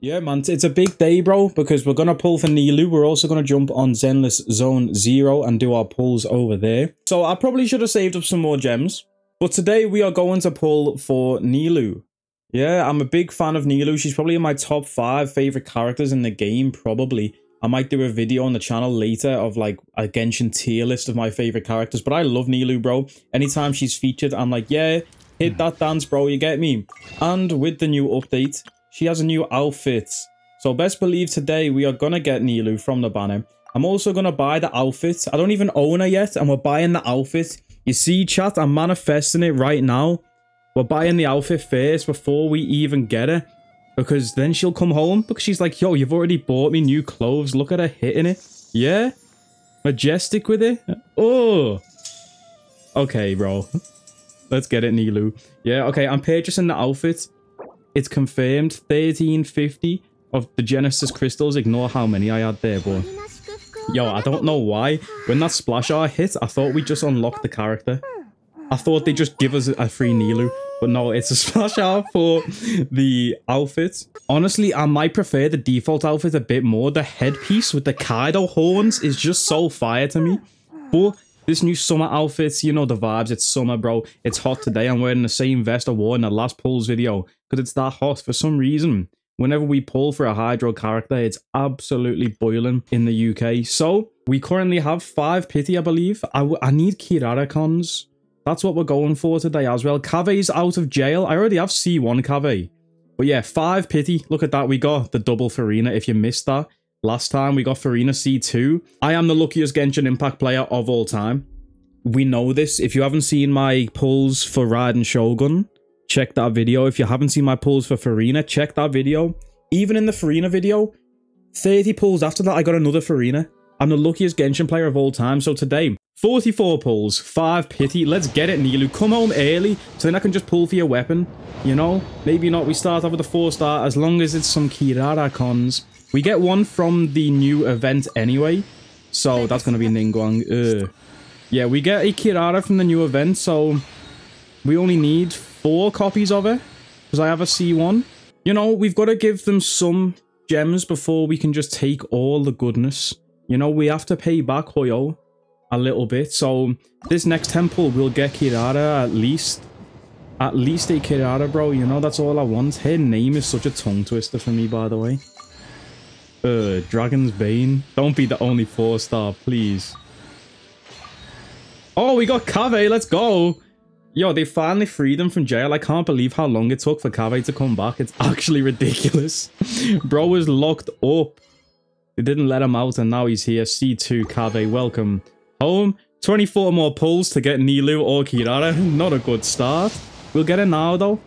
Yeah, man, it's a big day, bro, because we're going to pull for Nilou. We're also going to jump on Zenless Zone 0 and do our pulls over there. So I probably should have saved up some more gems. But today we are going to pull for Nilou. Yeah, I'm a big fan of Nilou. She's probably in my top five favorite characters in the game, probably. I might do a video on the channel later of like a Genshin tier list of my favorite characters. But I love Nilou, bro. Anytime she's featured, I'm like, yeah, hit that dance, bro. You get me? And with the new update, she has a new outfit. So best believe today we are going to get Nilou from the banner. I'm also going to buy the outfit. I don't even own her yet, and we're buying the outfit. You see, chat, I'm manifesting it right now. We're buying the outfit first before we even get her. Because then she'll come home because she's like, yo, you've already bought me new clothes. Look at her hitting it. Yeah? Majestic with it? Oh. Okay, bro. Let's get it, Nilou. Yeah, okay, I'm purchasing the outfit. It's confirmed 1350 of the Genesis crystals. Ignore how many I had there, but... Yo, I don't know why. When that splash art hit, I thought we just unlocked the character. I thought they just give us a free Nilou. But no, it's a splash for the outfit. Honestly, I might prefer the default outfit a bit more. The headpiece with the Kaido horns is just so fire to me. But this new summer outfit, you know the vibes. It's summer, bro. It's hot today. I'm wearing the same vest I wore in the last pulls video. Because it's that hot for some reason. Whenever we pull for a Hydro character, it's absolutely boiling in the UK. So, we currently have five pity, I believe. I, I need Kirara cons. That's what we're going for today as well. Kaveh's out of jail. I already have C1 Kaveh. But yeah, 5 pity. Look at that. We got the double Furina if you missed that. Last time we got Furina C2. I am the luckiest Genshin Impact player of all time. We know this. If you haven't seen my pulls for Raiden Shogun, check that video. If you haven't seen my pulls for Furina, check that video. Even in the Furina video, 30 pulls after that, I got another Furina. I'm the luckiest Genshin player of all time. So today, 44 pulls, 5 pity. Let's get it, Nilou. Come home early, so then I can just pull for your weapon. You know? Maybe not. We start off with a 4 star, as long as it's some Kirara cons. We get one from the new event anyway. So that's going to be Ningguang. Ugh. Yeah, we get a Kirara from the new event, so we only need 4 copies of it. Because I have a C1. You know, we've got to give them some gems before we can just take all the goodness. You know, we have to pay back Hoyo a little bit. So this next temple will get Kirara at least. At least a Kirara, bro. You know, that's all I want. Her name is such a tongue twister for me, by the way. Uh, Dragon's Bane. Don't be the only four star, please. Oh, we got Kaveh. Let's go. Yo, they finally freed him from jail. I can't believe how long it took for Kaveh to come back. It's actually ridiculous. Bro was locked up. They didn't let him out and now he's here. C2 Kaveh, welcome home. 24 more pulls to get Nilou or Kirara. Not a good start. We'll get it now, though.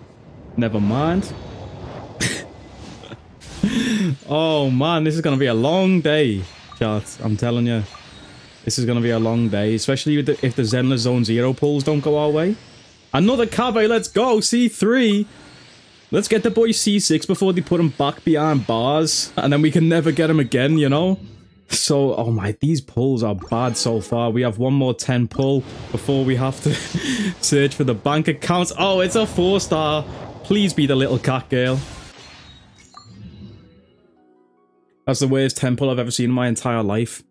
Never mind. Oh, man. This is to be a long day, chat. I'm telling you. This is to be a long day. Especially the, if the Zenless Zone Zero pulls don't go our way. Another Kaveh. Let's go. C3. Let's get the boy C6 before they put him back behind bars. And then we can never get him again, you know? So, oh my, these pulls are bad so far. We have one more 10 pull before we have to search for the bank accounts. Oh, it's a four star. Please be the little cat girl. That's the worst 10 pull I've ever seen in my entire life.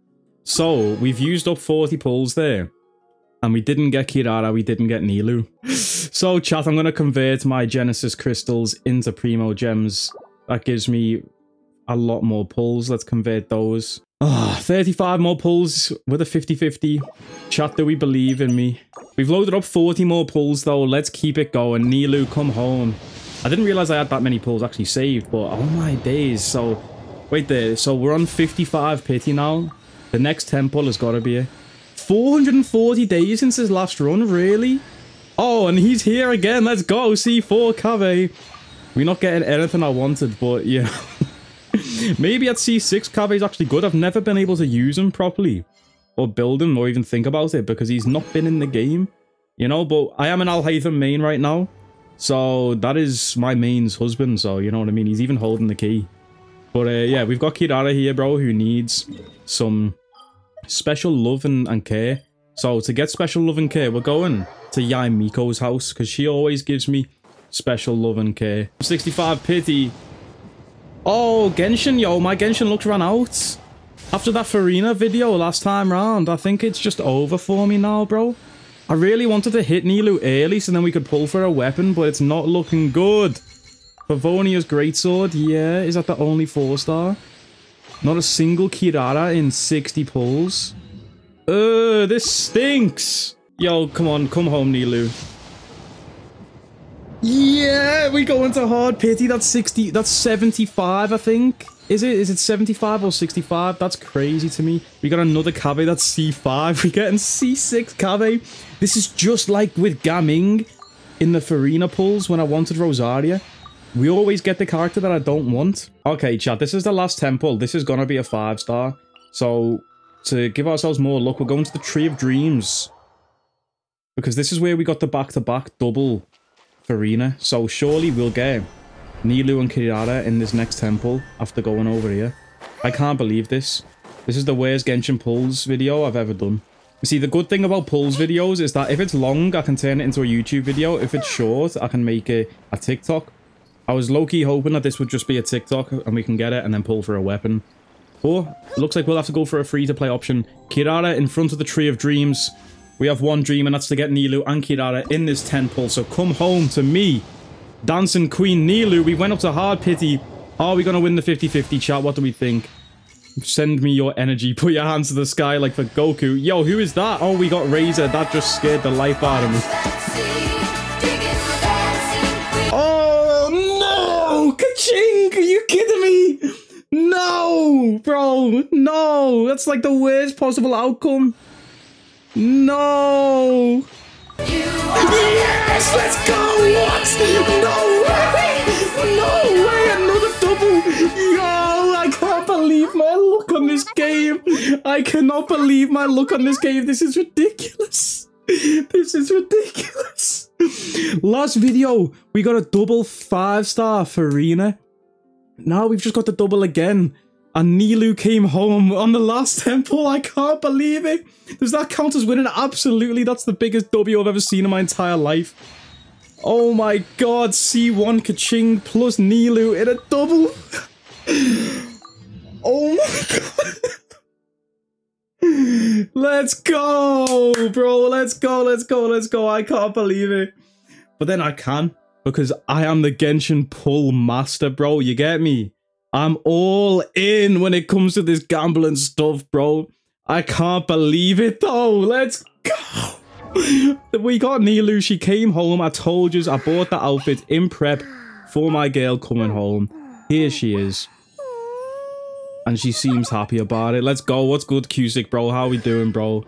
So, we've used up 40 pulls there. And we didn't get Kirara, we didn't get Nilou. so, chat, I'm going to convert my Genesis crystals into Primogems. That gives me a lot more pulls. Let's convert those. Oh, 35 more pulls with a 50-50. Chat, do we believe in me? We've loaded up 40 more pulls, though. Let's keep it going. Nilou, come home. I didn't realize I had that many pulls actually saved, but oh my days. So, wait there. So, we're on 55 pity now. The next temple has got to be it. 440 days since his last run, really? Oh, and he's here again. Let's go. C4 Kaveh. We're not getting anything I wanted, but yeah. Maybe at C6 Kaveh is actually good. I've never been able to use him properly. Or build him or even think about it because he's not been in the game. You know, but I am an Alhaitham main right now. So that is my main's husband. So you know what I mean? He's even holding the key. But uh, yeah, we've got Kirara here, bro, who needs some special love and, and care. So to get special love and care, we're going to Yae Miko's house because she always gives me special love and care. 65 pity Oh, Genshin, yo, my Genshin looks ran out. After that Furina video last time round, I think it's just over for me now, bro. I really wanted to hit Nilou early so then we could pull for a weapon, but it's not looking good. Favonius Greatsword, yeah, is that the only 4-star? Not a single Kirara in 60 pulls. Ugh, this stinks! Yo, come on, come home, Nilou. Yeah, we go into hard pity. That's 60, that's 75, I think. Is it? Is it 75 or 65? That's crazy to me. We got another Kaveh, that's C5. We're getting C6 Kaveh. This is just like with Gaming in the Furina pulls when I wanted Rosaria. We always get the character that I don't want. Okay, chat, this is the last temple. This is gonna be a 5-star. So, to give ourselves more luck, we're going to the Tree of Dreams. Because this is where we got the back-to-back -back double Furina. So surely we'll get Nilou and Kirara in this next temple after going over here. I can't believe this. This is the worst Genshin Pulls video I've ever done. You see, the good thing about Pulls videos is that if it's long, I can turn it into a YouTube video. If it's short, I can make it a TikTok. I was low-key hoping that this would just be a TikTok and we can get it and then pull for a weapon. But looks like we'll have to go for a free-to-play option. Kirara in front of the Tree of Dreams. We have one dream, and that's to get Nilou and Kirara in this temple. So come home to me, Dancing Queen Nilou, We went up to hard pity. Are we going to win the 50-50 chat? What do we think? Send me your energy. Put your hands to the sky like for Goku. Yo, who is that? Oh, we got Razor. That just scared the life out of me. Bro. No. That's like the worst possible outcome. No! Yes! Let's go! What? No way! No way! Another double! Yo! I can't believe my luck on this game! I cannot believe my luck on this game! This is ridiculous! This is ridiculous! Last video, we got a double five star Furina. Now we've just got the double again. And Nilou came home on the last temple. I can't believe it. Does that count as winning? Absolutely. That's the biggest W I've ever seen in my entire life. Oh my god. C1 Keqing plus Nilou in a double. oh my god. Let's go, bro. Let's go. Let's go. Let's go. I can't believe it. But then I can. Because I am the Genshin pull master, bro. You get me? I'm all in when it comes to this gambling stuff, bro. I can't believe it though. Let's go. we got Nilou. She came home. I told you I bought the outfit in prep for my girl coming home. Here she is. And she seems happy about it. Let's go. What's good, Cusick, bro? How we doing, bro?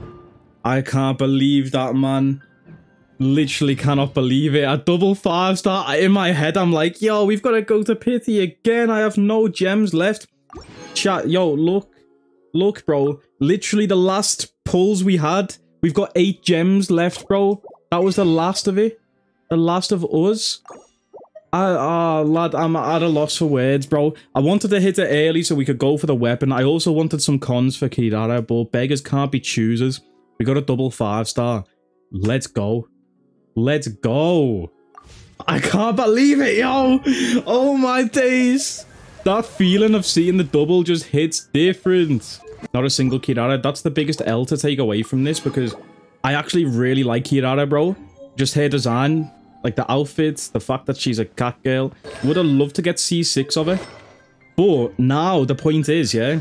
I can't believe that, man literally cannot believe it. A double five star. In my head, I'm like, yo, we've got to go to Pity again. I have no gems left. Chat, yo, look. Look, bro. Literally the last pulls we had. We've got eight gems left, bro. That was the last of it. The last of us. Ah, uh, lad, I'm at a loss for words, bro. I wanted to hit it early so we could go for the weapon. I also wanted some cons for Kirara, but beggars can't be choosers. We got a double five star. Let's go. Let's go. I can't believe it, yo. Oh my days. That feeling of seeing the double just hits different. Not a single Kirara. That's the biggest L to take away from this because I actually really like Kirara, bro. Just her design, like the outfits, the fact that she's a cat girl. Would have loved to get C6 of her. But now the point is, yeah,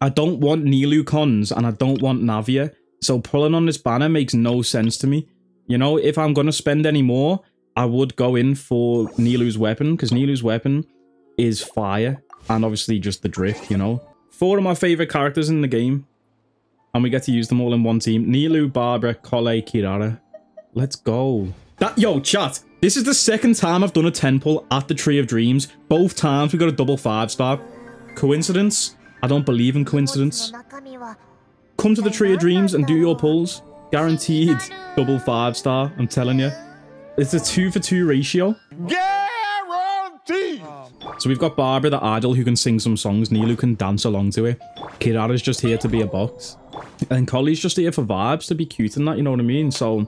I don't want Nilou cons and I don't want Navia. So pulling on this banner makes no sense to me. You know, if I'm going to spend any more, I would go in for Nilou's weapon, because Nilou's weapon is fire, and obviously just the drift, you know. Four of my favourite characters in the game, and we get to use them all in one team. Nilou, Barbara, Collei, Kirara. Let's go. That Yo, chat, this is the second time I've done a 10 pull at the Tree of Dreams. Both times we got a double 5 star. Coincidence? I don't believe in coincidence. Come to the Tree of Dreams and do your pulls. Guaranteed double five star, I'm telling you. It's a two for two ratio. Guaranteed! So we've got Barbara the idol who can sing some songs. Nilou can dance along to it. Kirara's just here to be a box. And Collei's just here for vibes, to be cute and that, you know what I mean? So,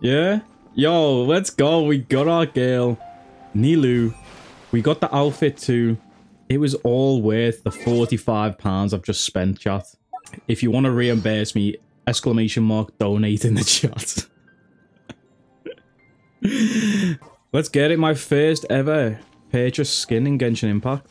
yeah. Yo, let's go. We got our girl. Nilou. We got the outfit too. It was all worth the 45 pounds I've just spent, chat. If you want to reimburse me, exclamation mark donate in the chat. Let's get it. My first ever purchase skin in Genshin Impact.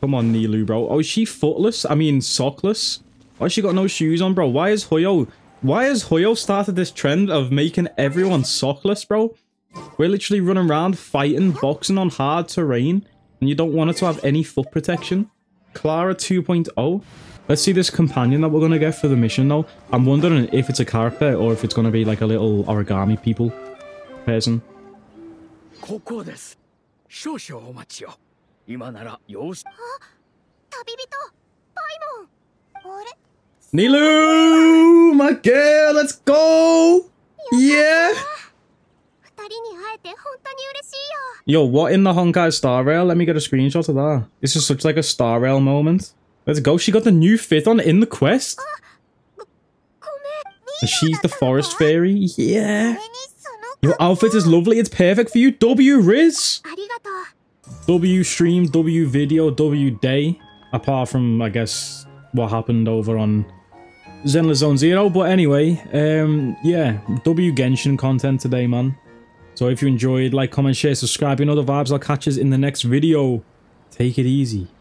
Come on, Nilou, bro. Oh, is she footless? I mean, sockless? Why she got no shoes on, bro? Why is Hoyo... Why has Hoyo started this trend of making everyone sockless, bro? We're literally running around fighting, boxing on hard terrain, and you don't want it to have any foot protection. Clara 2.0. Let's see this companion that we're going to get for the mission though. I'm wondering if it's a character or if it's going to be like a little origami people person. ここです。少々お待ちを。今ならよし。あ、旅人、パイモン。あれ Nilou! My girl, let's go! Yeah! Yo, what in the Honkai Star Rail? Let me get a screenshot of that. This is such like a Star Rail moment. Let's go. She got the new fifth on in the quest. Ah, and she's the forest fairy. Yeah. Your outfit is lovely. It's perfect for you. W Riz. W stream, W video, W day. Apart from, I guess, what happened over on Zenless Zone Zero. But anyway, um, yeah, W Genshin content today, man. So if you enjoyed, like, comment, share, subscribe, you know the vibes. I'll catch you in the next video. Take it easy.